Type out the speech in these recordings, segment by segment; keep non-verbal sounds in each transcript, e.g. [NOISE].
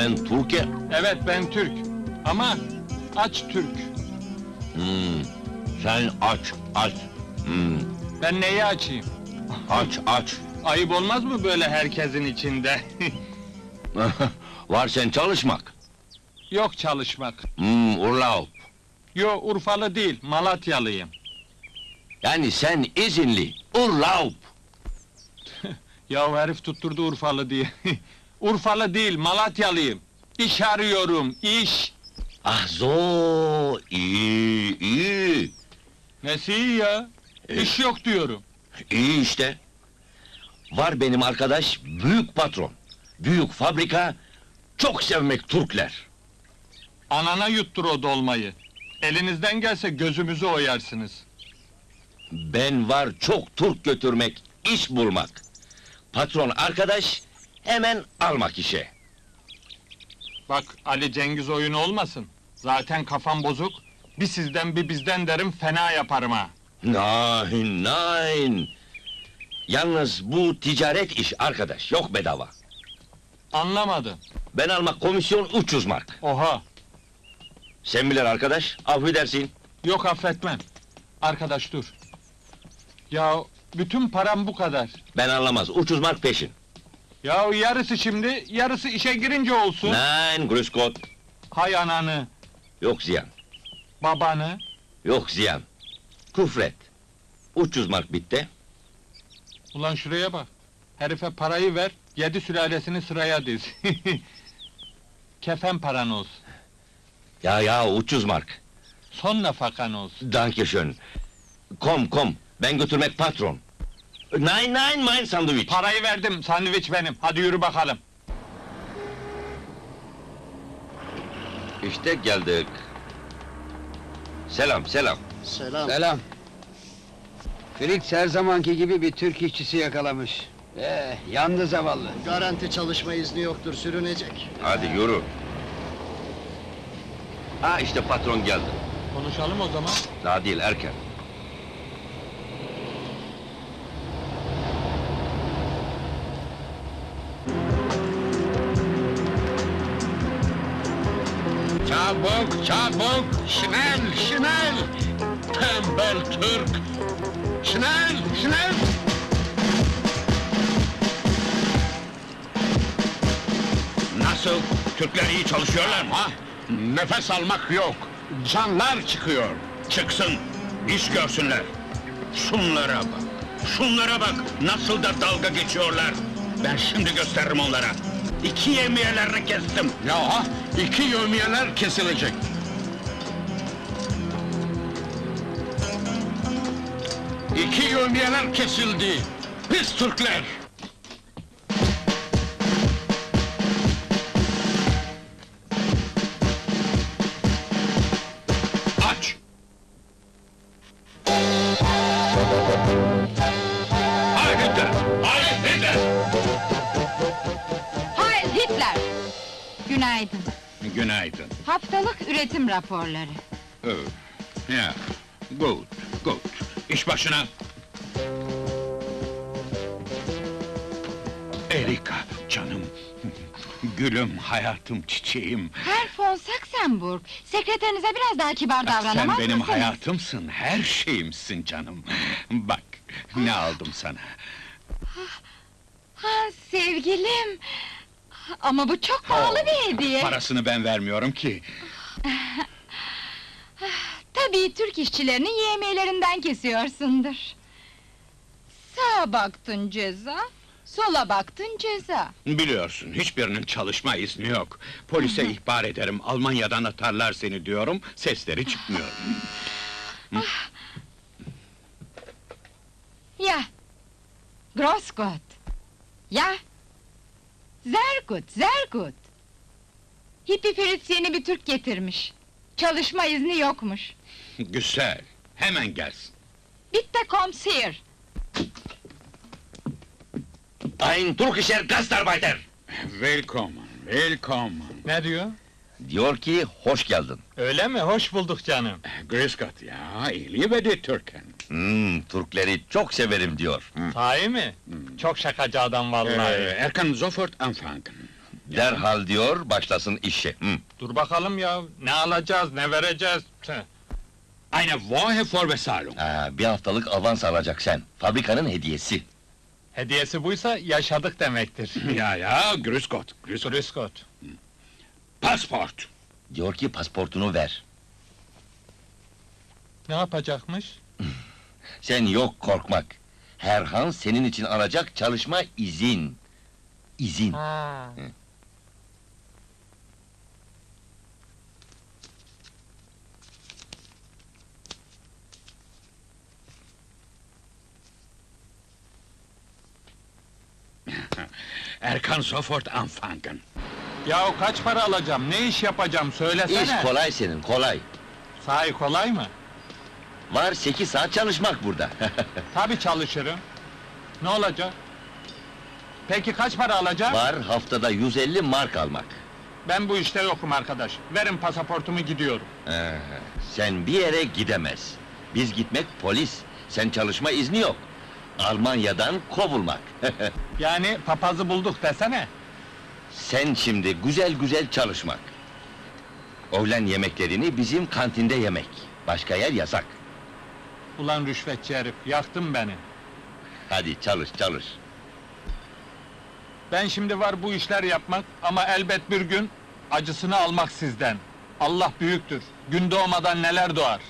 Sen Türkiye... Evet ben Türk. Ama aç Türk. Hmm. Sen aç, aç. Hmm. Ben neyi açayım? Aç, aç. Ayıp olmaz mı böyle herkesin içinde? [LAUGHS] Var sen çalışmak. Yok çalışmak. Hmm, Urlaub. Yo Urfalı değil, Malatyalıyım. Yani sen izinli. Urlaub. [LAUGHS] Ya herif tutturdu Urfalı diye. [LAUGHS] Urfalı değil, Malatyalıyım. İş arıyorum, iş. Ah zo, iyi, iyi. Nesi iyi ya? E- İş yok diyorum. İyi işte. Var benim arkadaş, büyük patron. Büyük fabrika, çok sevmek Türkler. Anana yuttur o dolmayı. Elinizden gelse gözümüzü oyarsınız. Ben var çok Türk götürmek, iş bulmak. Patron arkadaş, hemen almak işe. Bak Ali Cengiz oyunu olmasın. Zaten kafam bozuk. Bir sizden bir bizden derim fena yaparım ha. Nein, nein. Yalnız bu ticaret iş arkadaş, yok bedava. Anlamadım. Ben almak komisyon 300 mark. Oha. Sen bilir arkadaş, affedersin. Yok affetmem. Arkadaş dur. Ya bütün param bu kadar. Ben anlamaz, 300 mark peşin. Ya yarısı şimdi, yarısı işe girince olsun. Nein, grüß Gott. Hay ananı, Yok ziyan, babanı. yok ziyan. Küfret. 300 mark bitti. Ulan şuraya bak. Herife parayı ver, yedi sülalesini sıraya diz. [LAUGHS] Kefen paran olsun. Ya ya 300 mark. Son nafakan olsun. Danke schön. Kom kom, ben götürmek patron. Nein nein mein sandviç. Parayı verdim, sandviç benim. Hadi yürü bakalım. İşte geldik. Selam selam. Selam. Selam. Fritz her zamanki gibi bir Türk işçisi yakalamış. Eh, yandı zavallı. Garanti çalışma izni yoktur, sürünecek. Hadi yürü. Ha işte patron geldi. Konuşalım o zaman. Daha değil erken. Çabuk, çabuk! Şinel, şinel! Tembel Türk! Şinel, şinel! Nasıl? Türkler iyi çalışıyorlar mı? Ha? Nefes almak yok. Canlar çıkıyor. Çıksın. iş görsünler. Şunlara bak. Şunlara bak. Nasıl da dalga geçiyorlar. Ben şimdi gösteririm onlara. İki yemiyelerini kestim. Ya iki yevmiyeler kesilecek. İki yevmiyeler kesildi. Pis Türkler. Üretim raporları. Oh, ya, good, good. İş başına. Erika, canım. Gülüm, hayatım, çiçeğim. Herr von Saxenburg, sekreterinize biraz daha kibar davranamaz Sen benim mısınız? hayatımsın, her şeyimsin canım. Bak, ne aldım sana. Ha, sevgilim! Ama bu çok pahalı bir hediye. Parasını ben vermiyorum ki. [LAUGHS] Tabii Türk işçilerinin yemeğlerinden kesiyorsundur. Sağa baktın ceza, sola baktın ceza. Biliyorsun, hiçbirinin çalışma izni yok. Polise [LAUGHS] ihbar ederim, Almanya'dan atarlar seni diyorum, sesleri çıkmıyor. [LAUGHS] Ya! Gross Gott! Ya! Sehr gut, sehr gut! Hippi Fritz yeni bir Türk getirmiş. Çalışma izni yokmuş. [LAUGHS] Güzel, hemen gelsin. Bitte kommt's hier! Ein Türkischer Gastarbeiter. Willkommen, willkommen. Ne diyor? Diyor ki hoş geldin. Öyle mi? Hoş bulduk canım. Grüß Gott, ja, ich liebe die Türken. Hmm, Türkleri çok severim diyor. Sahi mi? Çok şakacı adam vallahi. Äh, er kann sofort anfangen. Derhal diyor, başlasın işe. Hı. Dur bakalım ya, ne alacağız, ne vereceğiz? Tüh. Eine Woche Vorbezahlung. Ha, bir haftalık avans alacak sen. Fabrikanın hediyesi. Hediyesi buysa yaşadık demektir. [LAUGHS] Ja, ja, grüß Gott, grüß Gott. Grüß Gott. Passport. Diyor ki pasportunu ver. Ne yapacakmış? [LAUGHS] Sen yok korkmak. Herhan senin için alacak çalışma izin. İzin. Ha. Kann sofort anfangen. Yahu kaç para alacağım, ne iş yapacağım söylesene. İş kolay senin, kolay. Sahi kolay mı? Var sekiz saat çalışmak burada. [LAUGHS] Tabii çalışırım. Ne olacak? Peki kaç para alacağım? Var haftada 150 mark almak. Ben bu işte yokum arkadaş. Verin pasaportumu gidiyorum. Ee, sen bir yere gidemez. Biz gitmek polis. Sen çalışma izni yok. Almanya'dan kovulmak. [LAUGHS] Yani papazı bulduk desene. sen şimdi güzel güzel çalışmak. Öğlen yemeklerini bizim kantinde yemek. Başka yer yasak. Ulan rüşvetçi herif, yaktın beni. Hadi çalış çalış. Ben şimdi var bu işler yapmak ama elbet bir gün acısını almak sizden. Allah büyüktür. Gün doğmadan neler doğar.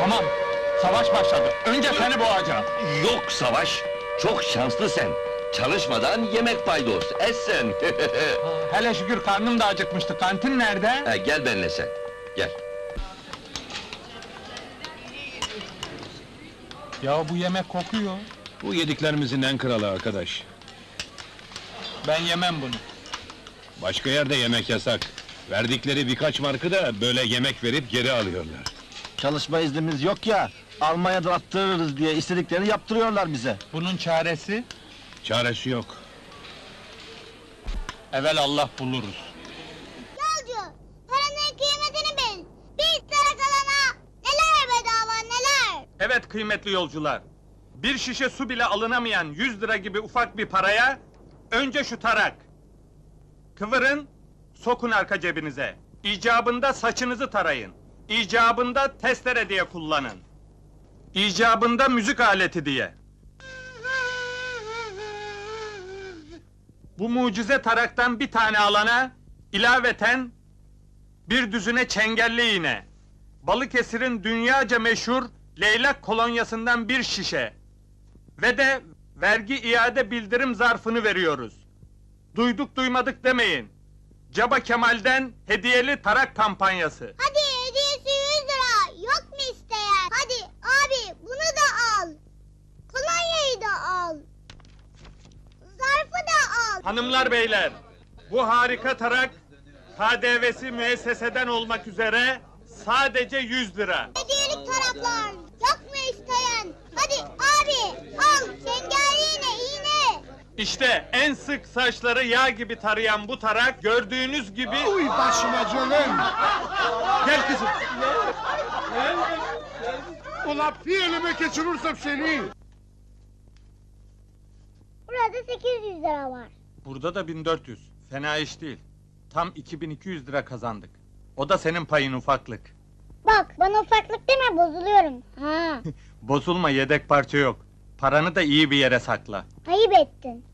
Tamam, savaş başladı. Önce seni boğacağım. Yok savaş. Çok şanslı sen. Çalışmadan yemek paydos. Es sen. [LAUGHS] Hele şükür karnım da acıkmıştı. Kantin nerede? ha, gel benimle sen. Gel. Ya bu yemek kokuyor. Bu yediklerimizin en kralı arkadaş. Ben yemem bunu. Başka yerde yemek yasak. Verdikleri birkaç markı da böyle yemek verip geri alıyorlar. Çalışma iznimiz yok ya, Almanya'da attırırız diye istediklerini yaptırıyorlar bize. Bunun çaresi Çaresi yok. evvel Allah buluruz. Yolcu, paranın kıymetini bil. Bir lira kalana neler bedava neler. Evet kıymetli yolcular. Bir şişe su bile alınamayan 100 lira gibi ufak bir paraya önce şu tarak. Kıvırın, sokun arka cebinize. İcabında saçınızı tarayın. İcabında testere diye kullanın. İcabında müzik aleti diye. Bu mucize taraktan bir tane alana ilaveten bir düzüne çengelli iğne. Balıkesir'in dünyaca meşhur leylak kolonyasından bir şişe. Ve de vergi iade bildirim zarfını veriyoruz. Duyduk duymadık demeyin. Caba Kemal'den hediyeli tarak kampanyası. Hadi hediyesi 100 lira. Yok mu isteyen? Hadi abi bunu da al. Kolonyayı da al. Zarfı da al. Hanımlar beyler, bu harika tarak KDV'si müesseseden olmak üzere sadece 100 lira. Hediyelik taraklar. Yok mu isteyen? Hadi abi al. Çengelli iğne iğne. İşte en sık saçları yağ gibi tarayan bu tarak gördüğünüz gibi... Uy başıma canım! Gel kızım. Ulan bir elime geçirirsem seni! Burada 800 lira var. Burada da 1400. Fena iş değil. Tam 2200 lira kazandık. O da senin payın ufaklık. Bak bana ufaklık deme bozuluyorum. Ha, [LAUGHS] Bozulma yedek parça yok. Paranı da iyi bir yere sakla. ayıp ettin.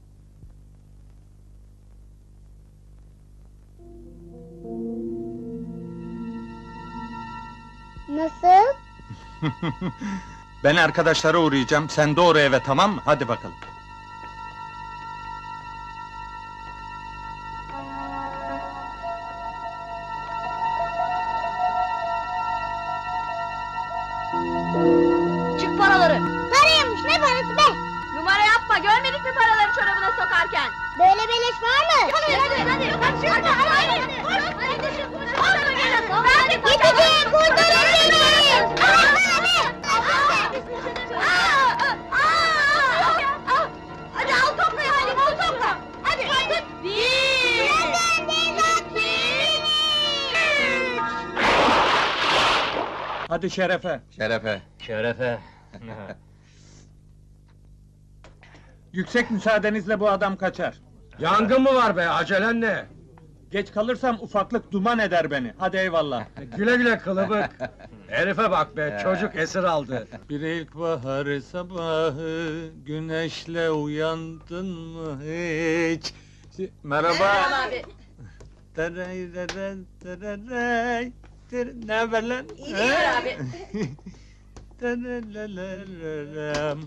Nasıl? [LAUGHS] Ben arkadaşlara uğrayacağım. Sen doğru eve tamam mı? Hadi bakalım. Hadi şerefe. Şerefe. Şerefe. [LAUGHS] Yüksek müsaadenizle bu adam kaçar. Yangın mı var be? Acelen ne? Geç kalırsam ufaklık duman eder beni. Hadi eyvallah. [LAUGHS] Güle güle kılıbık. [LAUGHS] Herife bak be, çocuk esir aldı. Bir ilkbahar sabahı güneşle uyandın mı hiç? Merhaba. abi. Teray teray ter- Ne haber lan? İyidir abi. [LAUGHS] Terelelelelem.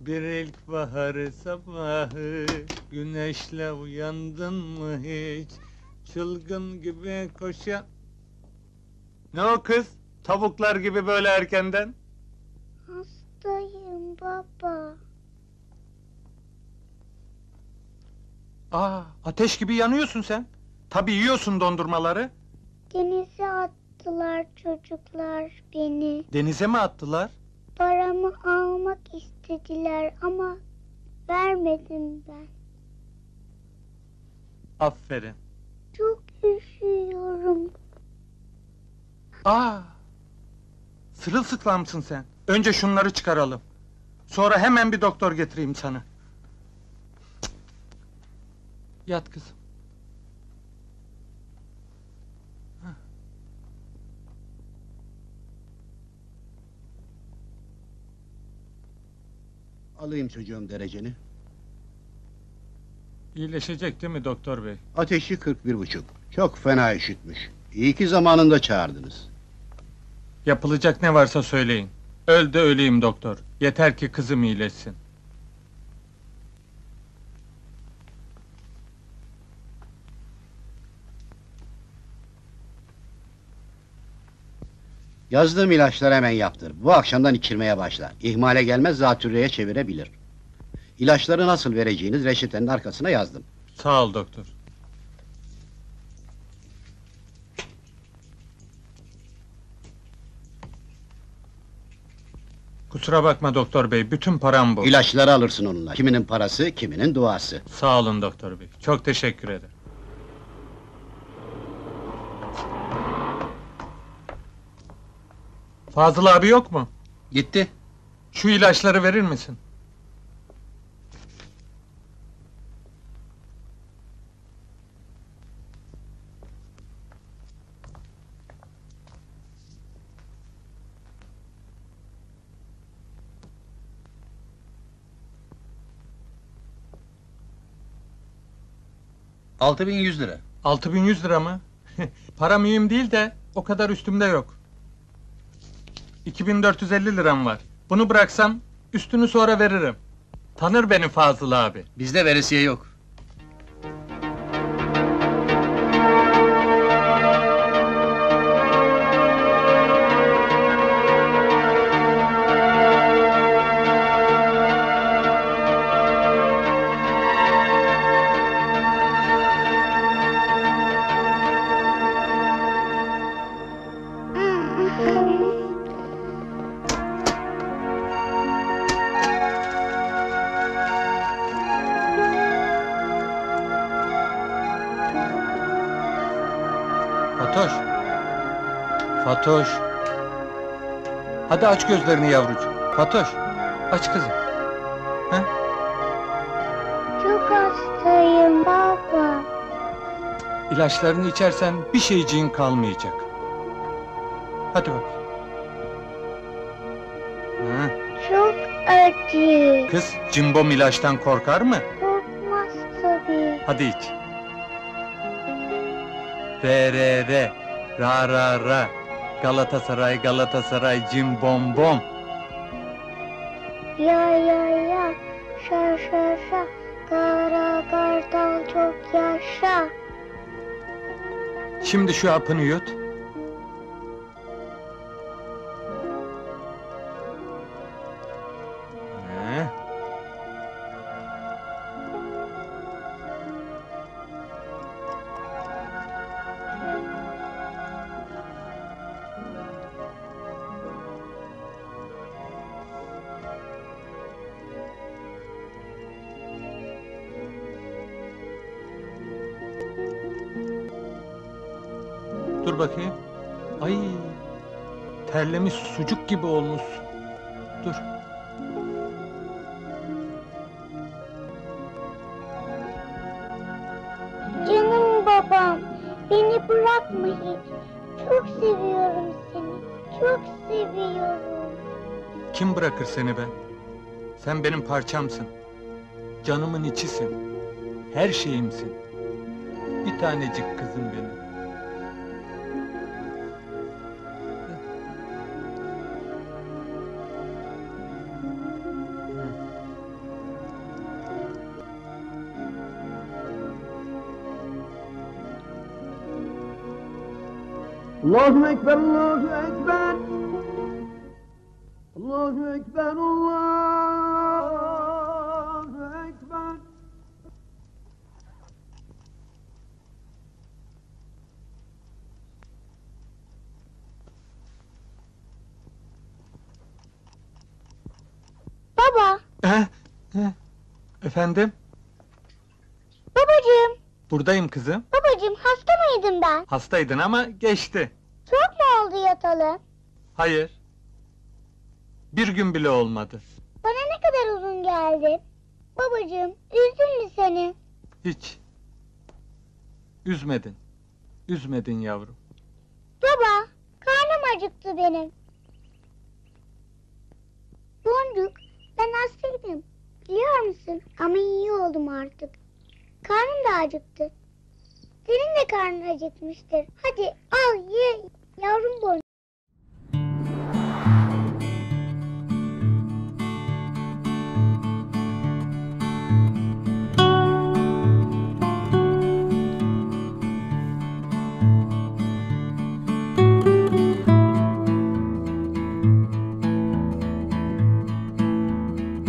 Bir ilkbahar sabahı güneşle uyandın mı hiç? Çılgın gibi koşa... Ne o kız? Tavuklar gibi böyle erkenden? Hastayım baba. Aa, ateş gibi yanıyorsun sen. Tabii yiyorsun dondurmaları. Denize attılar çocuklar beni. Denize mi attılar? Paramı almak istediler ama vermedim ben. Aferin. Çok üşüyorum. Aa! Sırılsıklamsın sen. Önce şunları çıkaralım. Sonra hemen bir doktor getireyim sana. Yat kızım. Alayım çocuğum dereceni. İyileşecek değil mi doktor bey? Ateşi 41 buçuk. Çok fena üşütmüş. İyi ki zamanında çağırdınız. Yapılacak ne varsa söyleyin. Öl de öleyim doktor. Yeter ki kızım iyileşsin. Yazdığım ilaçları hemen yaptır. Bu akşamdan içirmeye başla. İhmale gelmez zatürreye çevirebilir. İlaçları nasıl vereceğiniz reçetenin arkasına yazdım. Sağ ol doktor. Kusura bakma doktor bey, bütün param bu. İlaçları alırsın onunla. Kiminin parası, kiminin duası. Sağ olun doktor bey. Çok teşekkür ederim. Fazıl abi yok mu? Gitti. Şu ilaçları verir misin? Altı bin yüz lira. 6100 lira mı? [LAUGHS] Para mühim değil de o kadar üstümde yok. 2450 liram var. Bunu bıraksam üstünü sonra veririm. Tanır beni Fazıl abi. Bizde veresiye yok. Hadi aç gözlerini yavrucuğum. Fatoş. Aç kızım. Çok hastayım baba. İlaçlarını içersen bir şeyciğin kalmayacak. Hadi bak. Hı. Çok acı. Kız cimbom ilaçtan korkar mı? Korkmaz tabii. Hadi iç. Re re re. Ra ra ra. Galatasaray Galatasaray cim bom bom. Ya ya ya. Şa şa şa. Kara kartal çok yaşa. Şimdi şu hapını yut. Dur bakayım. Ay terlemiş sucuk gibi olmuş. Dur. Canım babam, beni bırakma hiç. Çok seviyorum seni, çok seviyorum. Kim bırakır seni be? Sen benim parçamsın. Canımın içisin. Her şeyimsin. Bir tanecik kızım benim. Allahu Ekber, Allahu Ekber. Allahu Ekber, Allahu Ekber. Baba, Eh, eh. Efendim? babacığım, Buradayım kızım. babacığım hasta mıydım ben? Hastaydın ama geçti. Yatalı? Hayır. Bir gün bile olmadı. Bana ne kadar uzun geldi. Babacığım, üzdün mü seni? Hiç. Üzmedin. Üzmedin yavrum. Baba, karnım acıktı benim. Boncuk, ben hastaydım. Biliyor musun? Ama iyi oldum artık. Karnım da acıktı. Senin de karnın acıkmıştır. Hadi al ye, yavrum boncuk.